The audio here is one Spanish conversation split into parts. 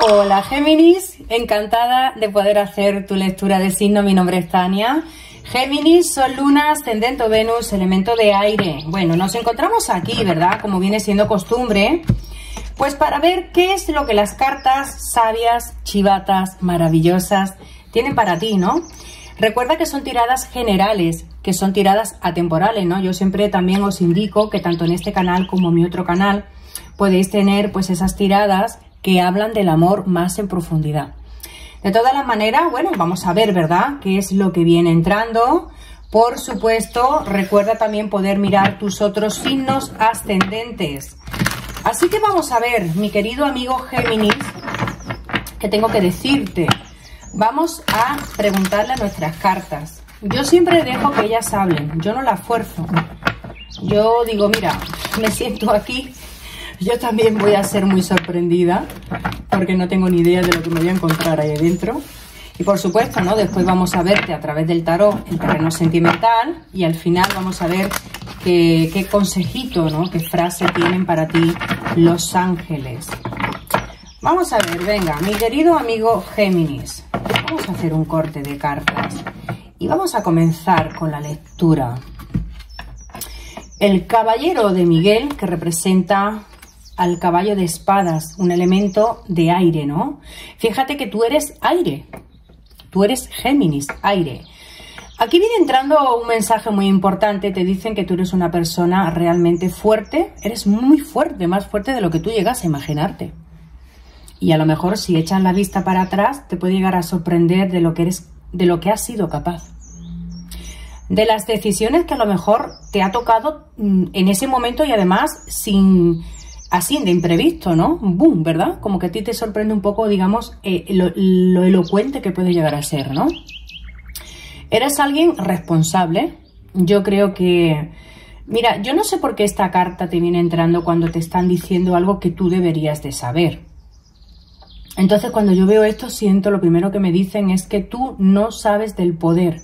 Hola Géminis, encantada de poder hacer tu lectura de signo. Mi nombre es Tania. Géminis, Sol, Luna, Ascendente Venus, elemento de aire. Bueno, nos encontramos aquí, ¿verdad? Como viene siendo costumbre. Pues para ver qué es lo que las cartas sabias, chivatas, maravillosas tienen para ti, ¿no? Recuerda que son tiradas generales, que son tiradas atemporales, ¿no? Yo siempre también os indico que tanto en este canal como en mi otro canal podéis tener pues esas tiradas que hablan del amor más en profundidad. De todas las maneras, bueno, vamos a ver, ¿verdad? ¿Qué es lo que viene entrando? Por supuesto, recuerda también poder mirar tus otros signos ascendentes. Así que vamos a ver, mi querido amigo Géminis, que tengo que decirte. Vamos a preguntarle a nuestras cartas. Yo siempre dejo que ellas hablen, yo no las fuerzo. Yo digo, mira, me siento aquí, yo también voy a ser muy sorprendida porque no tengo ni idea de lo que me voy a encontrar ahí dentro. Y por supuesto, ¿no? Después vamos a verte a través del tarot el terreno sentimental y al final vamos a ver qué, qué consejito, ¿no? Qué frase tienen para ti los ángeles. Vamos a ver, venga, mi querido amigo Géminis. Vamos a hacer un corte de cartas y vamos a comenzar con la lectura. El caballero de Miguel, que representa al caballo de espadas, un elemento de aire, ¿no? Fíjate que tú eres aire, tú eres Géminis, aire. Aquí viene entrando un mensaje muy importante, te dicen que tú eres una persona realmente fuerte, eres muy fuerte, más fuerte de lo que tú llegas a imaginarte. Y a lo mejor si echas la vista para atrás, te puede llegar a sorprender de lo que eres, de lo que has sido capaz. De las decisiones que a lo mejor te ha tocado mm, en ese momento y además sin, así de imprevisto, ¿no? Boom, ¿verdad? Como que a ti te sorprende un poco, digamos, eh, lo, lo, elocuente que puede llegar a ser, ¿no? Eres alguien responsable. Yo creo que... Mira, yo no sé por qué esta carta te viene entrando cuando te están diciendo algo que tú deberías de saber. Entonces, cuando yo veo esto, siento, lo primero que me dicen es que tú no sabes del poder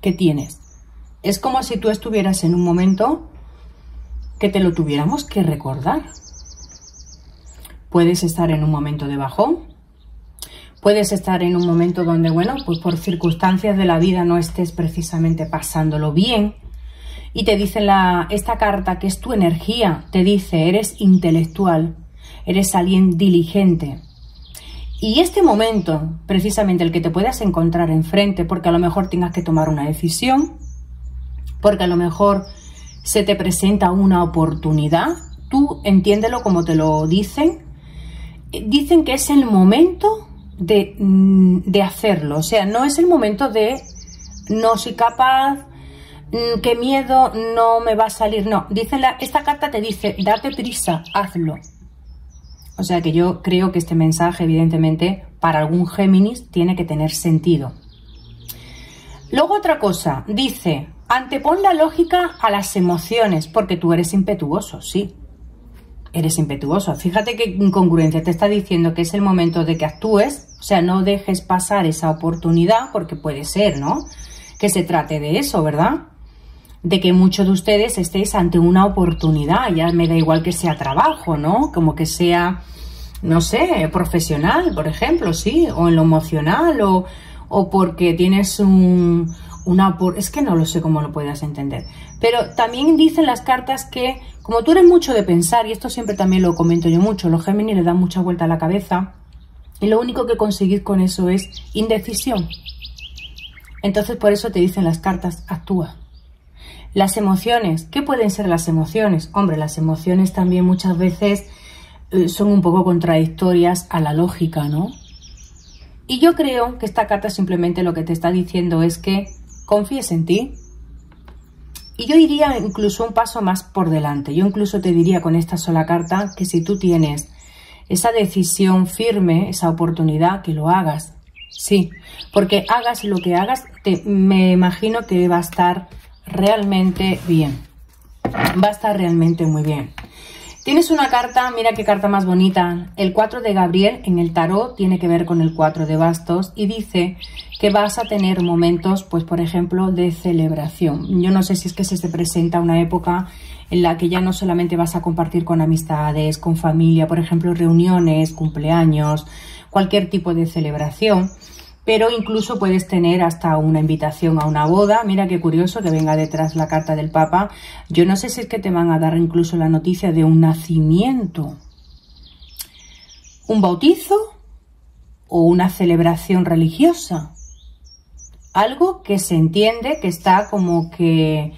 que tienes. Es como si tú estuvieras en un momento que te lo tuviéramos que recordar. Puedes estar en un momento de bajón, puedes estar en un momento donde, bueno, pues por circunstancias de la vida no estés precisamente pasándolo bien. Y te dice la, esta carta que es tu energía, te dice, eres intelectual, eres alguien diligente. Y este momento, precisamente el que te puedas encontrar enfrente, porque a lo mejor tengas que tomar una decisión, porque a lo mejor se te presenta una oportunidad, tú entiéndelo como te lo dicen, dicen que es el momento de, mm, de, hacerlo. O sea, no es el momento de no soy capaz, mm, qué miedo, no me va a salir. No, dice la, esta carta te dice, date prisa, hazlo. O sea que yo creo que este mensaje, evidentemente, para algún Géminis tiene que tener sentido. Luego otra cosa, dice, antepon la lógica a las emociones, porque tú eres impetuoso, sí eres impetuoso. Fíjate qué incongruencia te está diciendo que es el momento de que actúes, o sea, no dejes pasar esa oportunidad, porque puede ser, ¿no? Que se trate de eso, ¿verdad? De que muchos de ustedes estéis ante una oportunidad, ya me da igual que sea trabajo, ¿no? Como que sea, no sé, profesional, por ejemplo, sí, o en lo emocional, o, o porque tienes un, una... Es que no lo sé cómo lo puedas entender. Pero también dicen las cartas que como tú eres mucho de pensar, y esto siempre también lo comento yo mucho, los Géminis le dan mucha vuelta a la cabeza y lo único que conseguís con eso es indecisión. Entonces por eso te dicen las cartas, actúa. Las emociones, ¿qué pueden ser las emociones? Hombre, las emociones también muchas veces eh, son un poco contradictorias a la lógica, ¿no? Y yo creo que esta carta simplemente lo que te está diciendo es que confíes en ti, y yo iría incluso un paso más por delante. Yo incluso te diría con esta sola carta que si tú tienes esa decisión firme, esa oportunidad, que lo hagas. Sí, porque hagas lo que hagas, te, me imagino que va a estar realmente bien. Va a estar realmente muy bien. Tienes una carta, mira qué carta más bonita. El 4 de Gabriel en el tarot tiene que ver con el 4 de bastos y dice que vas a tener momentos, pues por ejemplo, de celebración. Yo no sé si es que se te presenta una época en la que ya no solamente vas a compartir con amistades, con familia, por ejemplo, reuniones, cumpleaños, cualquier tipo de celebración, pero incluso puedes tener hasta una invitación a una boda. Mira qué curioso que venga detrás la carta del Papa. Yo no sé si es que te van a dar incluso la noticia de un nacimiento, un bautizo o una celebración religiosa. Algo que se entiende que está como que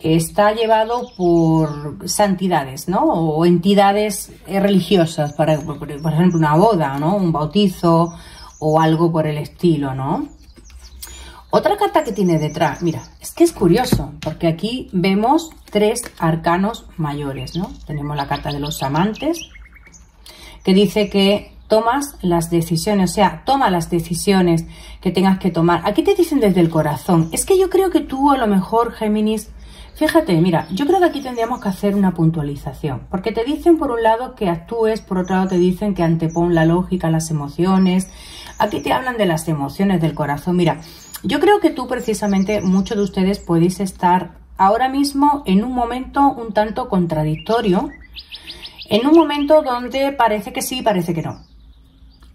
está llevado por santidades, ¿no? O entidades religiosas, por, por ejemplo, una boda, ¿no? Un bautizo, o algo por el estilo, ¿no? Otra carta que tiene detrás, mira, es que es curioso, porque aquí vemos tres arcanos mayores, ¿no? Tenemos la carta de los amantes, que dice que tomas las decisiones, o sea, toma las decisiones que tengas que tomar. Aquí te dicen desde el corazón. Es que yo creo que tú a lo mejor, Géminis, Fíjate, mira, yo creo que aquí tendríamos que hacer una puntualización, porque te dicen por un lado que actúes, por otro lado te dicen que antepon la lógica, las emociones. Aquí te hablan de las emociones del corazón. Mira, yo creo que tú precisamente, muchos de ustedes podéis estar ahora mismo en un momento un tanto contradictorio, en un momento donde parece que sí, parece que no.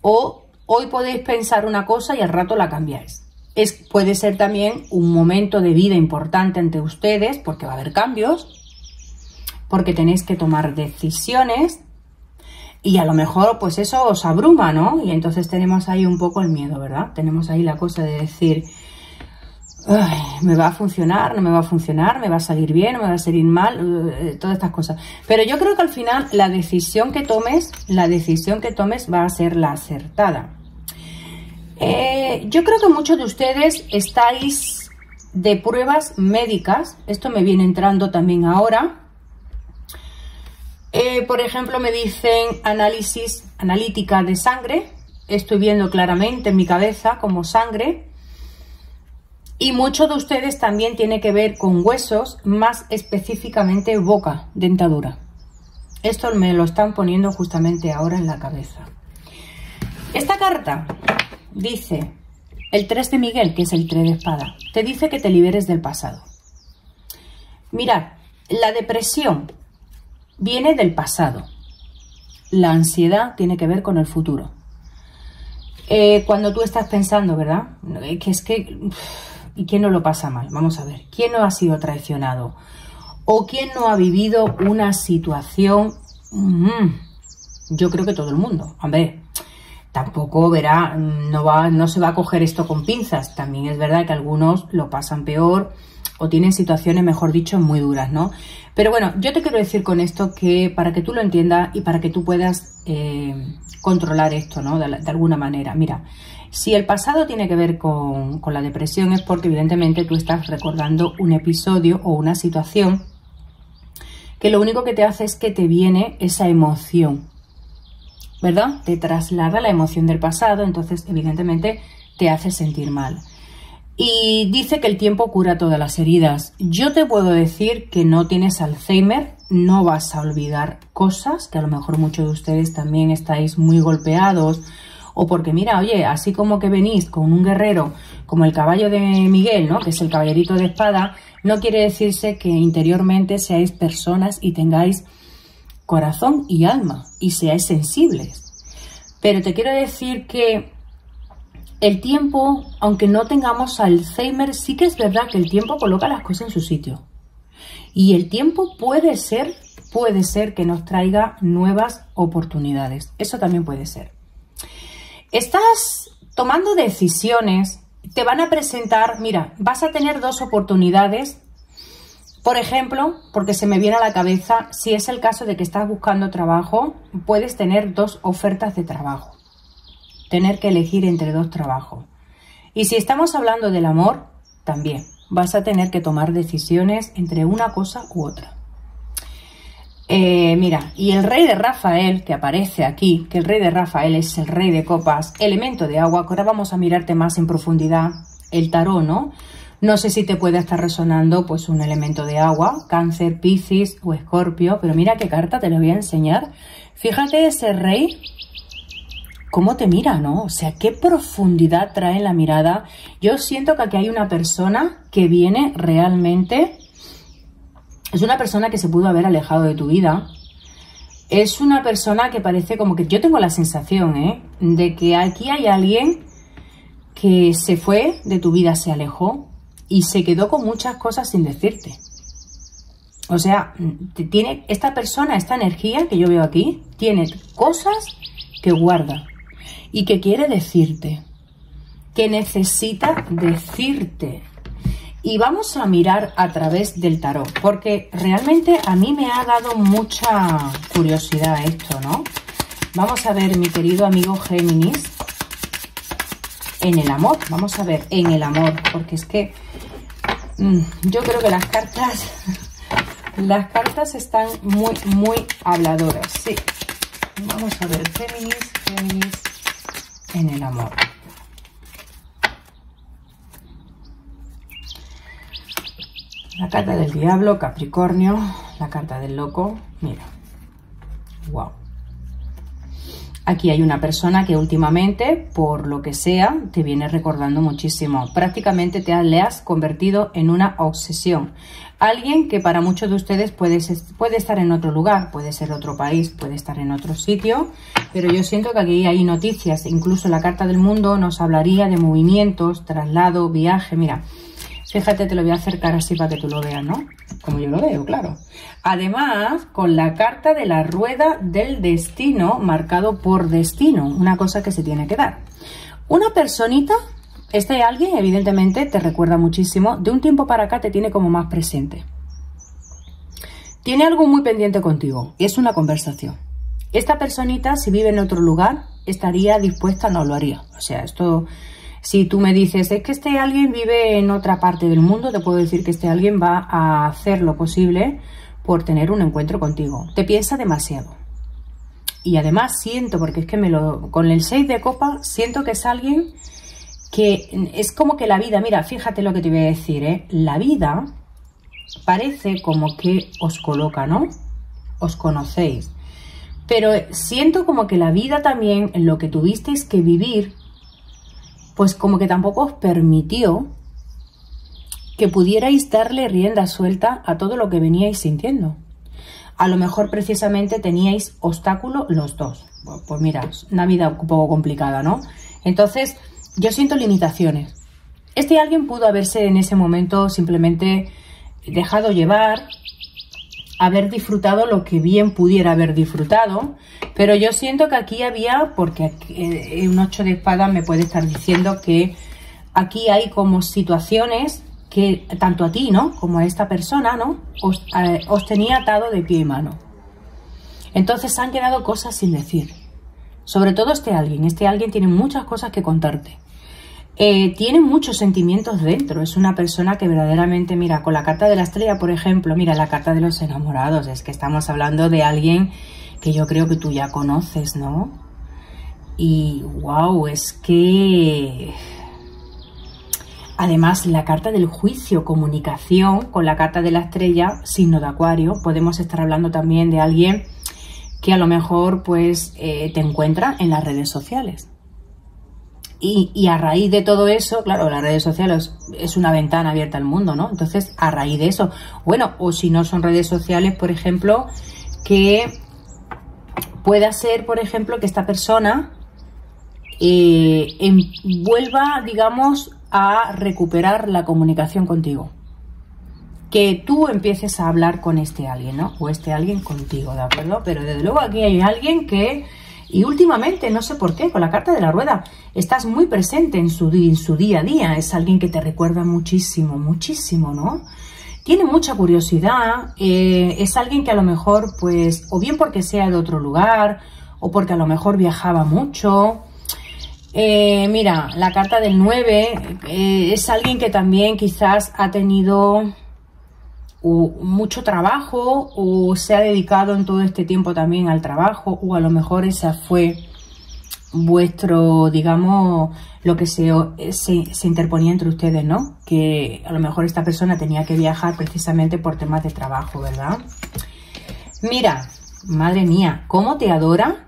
O hoy podéis pensar una cosa y al rato la cambiáis es, puede ser también un momento de vida importante ante ustedes porque va a haber cambios, porque tenéis que tomar decisiones y a lo mejor pues eso os abruma, ¿no? Y entonces tenemos ahí un poco el miedo, ¿verdad? Tenemos ahí la cosa de decir, me va a funcionar, no me va a funcionar, me va a salir bien, me va a salir mal, eh, todas estas cosas. Pero yo creo que al final la decisión que tomes, la decisión que tomes va a ser la acertada. Eh, yo creo que muchos de ustedes estáis de pruebas médicas. Esto me viene entrando también ahora. Eh, por ejemplo, me dicen análisis analítica de sangre. Estoy viendo claramente en mi cabeza como sangre. Y muchos de ustedes también tiene que ver con huesos, más específicamente boca, dentadura. Esto me lo están poniendo justamente ahora en la cabeza. Esta carta dice el 3 de Miguel, que es el 3 de espada, te dice que te liberes del pasado. Mirad, la depresión viene del pasado. La ansiedad tiene que ver con el futuro. Eh, cuando tú estás pensando, ¿verdad? Que es que... ¿Y quién no lo pasa mal? Vamos a ver. ¿Quién no ha sido traicionado? ¿O quién no ha vivido una situación... Mm, yo creo que todo el mundo. Ver, tampoco verá, no, va, no se va a coger esto con pinzas. También es verdad que algunos lo pasan peor o tienen situaciones, mejor dicho, muy duras, ¿no? Pero bueno, yo te quiero decir con esto que para que tú lo entiendas y para que tú puedas eh, controlar esto, ¿no? De, alguna manera. Mira, si el pasado tiene que ver con, con la depresión es porque evidentemente tú estás recordando un episodio o una situación que lo único que te hace es que te viene esa emoción, ¿verdad? Te traslada la emoción del pasado, entonces evidentemente te hace sentir mal. Y dice que el tiempo cura todas las heridas. Yo te puedo decir que no tienes Alzheimer, no vas a olvidar cosas, que a lo mejor muchos de ustedes también estáis muy golpeados, o porque mira, oye, así como que venís con un guerrero como el caballo de Miguel, ¿no? Que es el caballerito de espada, no quiere decirse que interiormente seáis personas y tengáis corazón y alma y seáis sensibles. Pero te quiero decir que el tiempo, aunque no tengamos Alzheimer, sí que es verdad que el tiempo coloca las cosas en su sitio. Y el tiempo puede ser, puede ser que nos traiga nuevas oportunidades. Eso también puede ser. Estás tomando decisiones, te van a presentar, mira, vas a tener dos oportunidades por ejemplo, porque se me viene a la cabeza, si es el caso de que estás buscando trabajo, puedes tener dos ofertas de trabajo. Tener que elegir entre dos trabajos. Y si estamos hablando del amor, también vas a tener que tomar decisiones entre una cosa u otra. Eh, mira, y el rey de Rafael, que aparece aquí, que el rey de Rafael es el rey de copas, elemento de agua, que ahora vamos a mirarte más en profundidad, el tarot, ¿no? No sé si te puede estar resonando pues un elemento de agua, cáncer, piscis o escorpio, pero mira qué carta te lo voy a enseñar. Fíjate ese rey, cómo te mira, ¿no? O sea, qué profundidad trae la mirada. Yo siento que aquí hay una persona que viene realmente... Es una persona que se pudo haber alejado de tu vida, es una persona que parece como que yo tengo la sensación, ¿eh? De que aquí hay alguien que se fue de tu vida, se alejó y se quedó con muchas cosas sin decirte. O sea, tiene esta persona, esta energía que yo veo aquí, tiene cosas que guarda y que quiere decirte, que necesita decirte. Y vamos a mirar a través del tarot, porque realmente a mí me ha dado mucha curiosidad esto, ¿no? Vamos a ver, mi querido amigo Géminis, en el amor. Vamos a ver, en el amor, porque es que mm, yo creo que las cartas, las cartas están muy, muy habladoras, sí. Vamos a ver, Géminis, Géminis, en el amor. La carta del diablo, Capricornio, la carta del loco, mira, wow. Aquí hay una persona que últimamente, por lo que sea, te viene recordando muchísimo. Prácticamente te le has convertido en una obsesión. Alguien que para muchos de ustedes puede, puede estar en otro lugar, puede ser otro país, puede estar en otro sitio, pero yo siento que aquí hay noticias. Incluso la carta del mundo nos hablaría de movimientos, traslado, viaje. Mira, Fíjate, te lo voy a acercar así para que tú lo veas, ¿no? Como yo lo veo, claro. Además, con la carta de la rueda del destino marcado por destino, una cosa que se tiene que dar. Una personita, este alguien evidentemente te recuerda muchísimo, de un tiempo para acá te tiene como más presente. Tiene algo muy pendiente contigo, es una conversación. Esta personita, si vive en otro lugar, estaría dispuesta, no lo haría. O sea, esto si tú me dices, es que este alguien vive en otra parte del mundo, te puedo decir que este alguien va a hacer lo posible por tener un encuentro contigo. Te piensa demasiado. Y además siento, porque es que me lo. Con el 6 de copa, siento que es alguien que es como que la vida, mira, fíjate lo que te voy a decir, ¿eh? La vida parece como que os coloca, ¿no? Os conocéis. Pero siento como que la vida también, lo que tuvisteis que vivir, pues como que tampoco os permitió que pudierais darle rienda suelta a todo lo que veníais sintiendo. A lo mejor precisamente teníais obstáculo los dos. Pues mira, una vida un poco complicada, ¿no? Entonces, yo siento limitaciones. Este alguien pudo haberse en ese momento simplemente dejado llevar, haber disfrutado lo que bien pudiera haber disfrutado, pero yo siento que aquí había, porque eh, un ocho de espada me puede estar diciendo que aquí hay como situaciones que tanto a ti, ¿no? Como a esta persona, ¿no? Os, eh, os tenía atado de pie y mano. Entonces han quedado cosas sin decir. Sobre todo este alguien. Este alguien tiene muchas cosas que contarte. Eh, tiene muchos sentimientos dentro. Es una persona que verdaderamente, mira, con la carta de la estrella, por ejemplo, mira, la carta de los enamorados. Es que estamos hablando de alguien que yo creo que tú ya conoces, ¿no? Y wow, es que... Además, la carta del juicio, comunicación, con la carta de la estrella, signo de acuario, podemos estar hablando también de alguien que a lo mejor pues eh, te encuentra en las redes sociales y, a raíz de todo eso, claro, las redes sociales es una ventana abierta al mundo, ¿no? Entonces, a raíz de eso, bueno, o si no son redes sociales, por ejemplo, que pueda ser, por ejemplo, que esta persona eh, vuelva, digamos, a recuperar la comunicación contigo. Que tú empieces a hablar con este alguien, ¿no? O este alguien contigo, ¿de acuerdo? Pero desde luego aquí hay alguien que y últimamente, no sé por qué, con la carta de la rueda, estás muy presente en su, en su día a día. Es alguien que te recuerda muchísimo, muchísimo, ¿no? Tiene mucha curiosidad, eh, es alguien que a lo mejor, pues, o bien porque sea de otro lugar, o porque a lo mejor viajaba mucho. Eh, mira, la carta del 9 eh, es alguien que también quizás ha tenido o mucho trabajo o se ha dedicado en todo este tiempo también al trabajo o a lo mejor esa fue vuestro, digamos, lo que se, se, interponía entre ustedes, ¿no? Que a lo mejor esta persona tenía que viajar precisamente por temas de trabajo, ¿verdad? Mira, madre mía, ¿cómo te adora?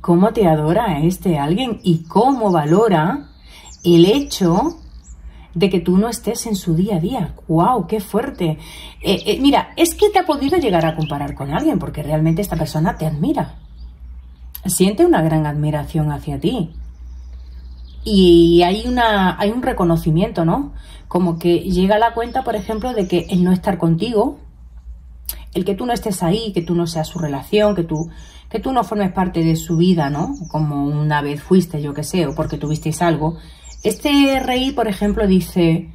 ¿Cómo te adora este alguien? Y cómo valora el hecho de que tú no estés en su día a día. ¡Wow! ¡Qué fuerte! Eh, eh, mira, es que te ha podido llegar a comparar con alguien porque realmente esta persona te admira. Siente una gran admiración hacia ti. Y hay, una, hay un reconocimiento, ¿no? Como que llega a la cuenta, por ejemplo, de que el no estar contigo, el que tú no estés ahí, que tú no seas su relación, que tú, que tú no formes parte de su vida, ¿no? Como una vez fuiste, yo que sé, o porque tuvisteis algo, este rey, por ejemplo, dice,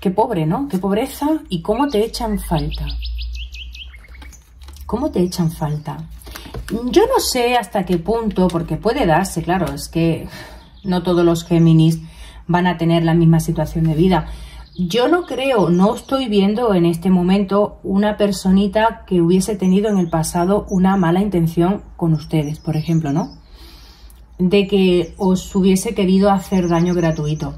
qué pobre, ¿no? Qué pobreza y cómo te echan falta. ¿Cómo te echan falta? Yo no sé hasta qué punto, porque puede darse, claro, es que no todos los Géminis van a tener la misma situación de vida. Yo no creo, no estoy viendo en este momento una personita que hubiese tenido en el pasado una mala intención con ustedes, por ejemplo, ¿no? De que os hubiese querido hacer daño gratuito.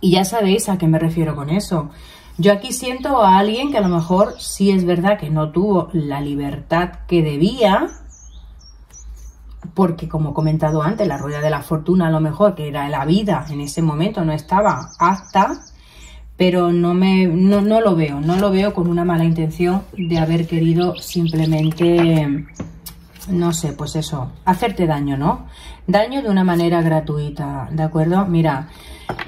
Y ya sabéis a qué me refiero con eso. Yo aquí siento a alguien que a lo mejor sí es verdad que no tuvo la libertad que debía, porque como he comentado antes, la rueda de la fortuna a lo mejor, que era la vida en ese momento, no estaba apta, pero no, me, no, no lo veo, no lo veo con una mala intención de haber querido simplemente no sé, pues eso, hacerte daño, ¿no? Daño de una manera gratuita, ¿de acuerdo? Mira,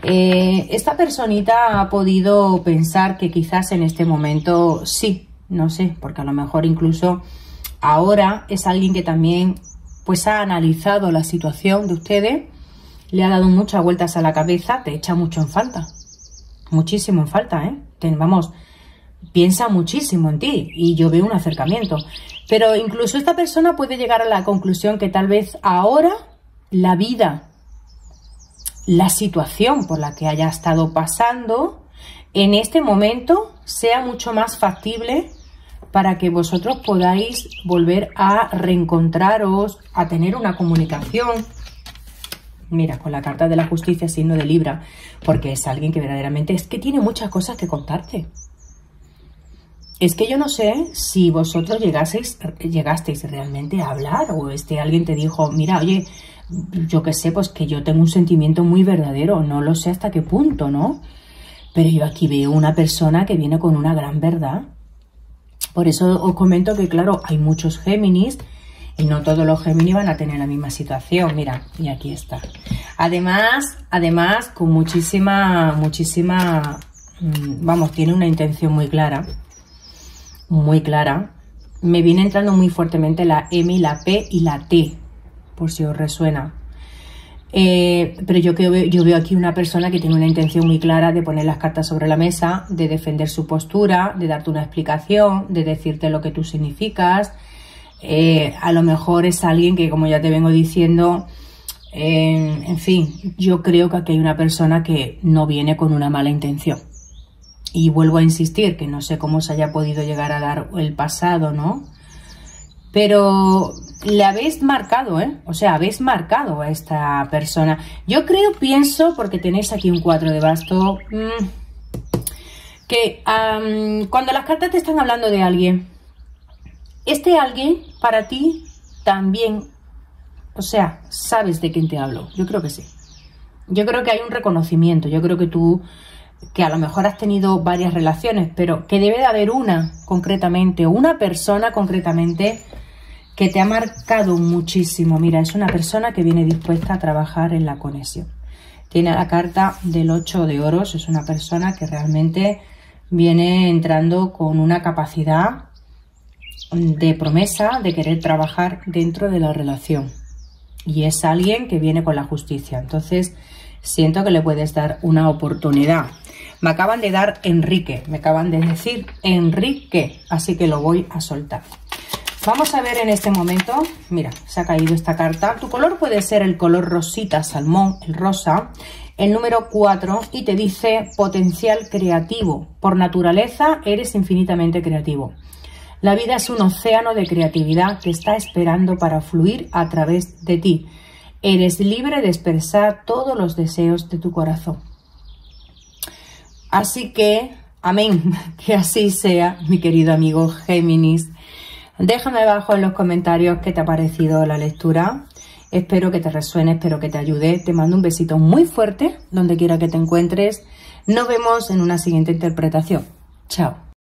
eh, esta personita ha podido pensar que quizás en este momento sí, no sé, porque a lo mejor incluso ahora es alguien que también pues ha analizado la situación de ustedes, le ha dado muchas vueltas a la cabeza, te echa mucho en falta, muchísimo en falta, ¿eh? vamos, piensa muchísimo en ti y yo veo un acercamiento. Pero incluso esta persona puede llegar a la conclusión que tal vez ahora la vida, la situación por la que haya estado pasando, en este momento sea mucho más factible para que vosotros podáis volver a reencontraros, a tener una comunicación. Mira, con la carta de la justicia, signo de Libra, porque es alguien que verdaderamente es que tiene muchas cosas que contarte. Es que yo no sé si vosotros llegaseis, llegasteis realmente a hablar o este alguien te dijo, mira, oye, yo qué sé, pues que yo tengo un sentimiento muy verdadero, no lo sé hasta qué punto, ¿no? Pero yo aquí veo una persona que viene con una gran verdad. Por eso os comento que, claro, hay muchos Géminis y no todos los Géminis van a tener la misma situación. Mira, y aquí está. Además, además, con muchísima, muchísima, mm, vamos, tiene una intención muy clara muy clara. Me viene entrando muy fuertemente la M, la P y la T, por si os resuena. Eh, pero yo, yo veo aquí una persona que tiene una intención muy clara de poner las cartas sobre la mesa, de defender su postura, de darte una explicación, de decirte lo que tú significas. Eh, a lo mejor es alguien que, como ya te vengo diciendo, eh, en fin, yo creo que aquí hay una persona que no viene con una mala intención. Y vuelvo a insistir que no sé cómo se haya podido llegar a dar el pasado, ¿no? Pero le habéis marcado, ¿eh? O sea, habéis marcado a esta persona. Yo creo, pienso, porque tenéis aquí un cuadro de basto, mm, que cuando las cartas te están hablando de alguien, este alguien para ti también, o sea, sabes de quién te hablo. Yo creo que sí. Yo creo que hay un reconocimiento. Yo creo que tú que a lo mejor has tenido varias relaciones, pero que debe de haber una concretamente, una persona concretamente que te ha marcado muchísimo. Mira, es una persona que viene dispuesta a trabajar en la conexión. Tiene la carta del 8 de oros, es una persona que realmente viene entrando con una capacidad de promesa de querer trabajar dentro de la relación. Y es alguien que viene con la justicia. Entonces, siento que le puedes dar una oportunidad. Me acaban de dar Enrique, me acaban de decir Enrique, así que lo voy a soltar. Vamos a ver en este momento, mira, se ha caído esta carta. Tu color puede ser el color rosita, salmón, el rosa, el número 4 y te dice potencial creativo. Por naturaleza eres infinitamente creativo. La vida es un océano de creatividad que está esperando para fluir a través de ti. Eres libre de expresar todos los deseos de tu corazón. Así que, amén, que así sea, mi querido amigo Géminis. Déjame abajo en los comentarios qué te ha parecido la lectura. Espero que te resuene, espero que te ayude. Te mando un besito muy fuerte donde quiera que te encuentres. Nos vemos en una siguiente interpretación. Chao.